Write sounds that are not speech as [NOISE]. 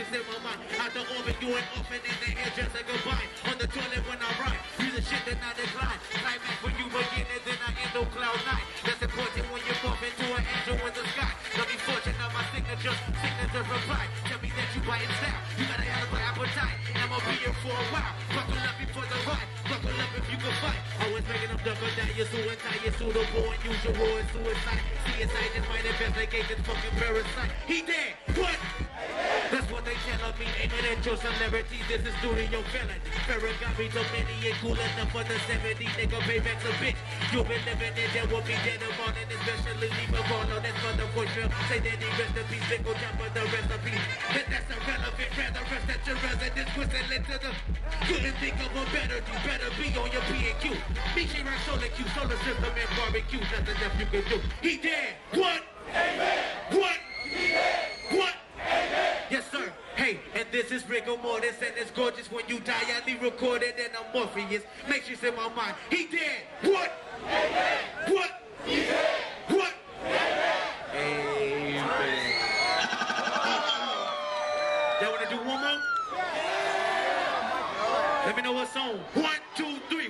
it often in the air just a goodbye. On the toilet when I ride, you the shit that I decline. Climax when you begin and then I end on cloud nine. That's important when you bump into an angel in the sky. Don't of my signature, signature reply. Tell me that you biting now. You gotta of an appetite. And I'm gonna be here for a while. Buckle up before the ride. Buckle up if you can fight. Always making them double down. You're suicide, you're suitable, unusual, and suicide. CSI just might investigate this fucking parasite. He dead. What? Your celebrity. This is studio felony. Ferragamo Dominion. Cool enough for the 70. Nigga, payback's a bitch. You been living in there with me dead and morning. Especially leave a ball on that mother for sure. Say that he rest in peace. Single jump the rest of recipe. And that's irrelevant. Rather rest at your residence. Whistling to the. Couldn't think of a better. You better be on your P&Q. Me, she rock solar Q. Solar system and barbecue. Nothing else you can do. He dead. What? What? Yes, sir. Hey, and this is rigor mortis, and it's gorgeous when you die. I leave recorded and I'm Morpheus. Make sure it's my mind. He dead. What? What? What? Amen. [LAUGHS] Y'all wanna do one more? Yeah. Let me know what song. One, two, three.